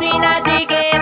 between a dig it.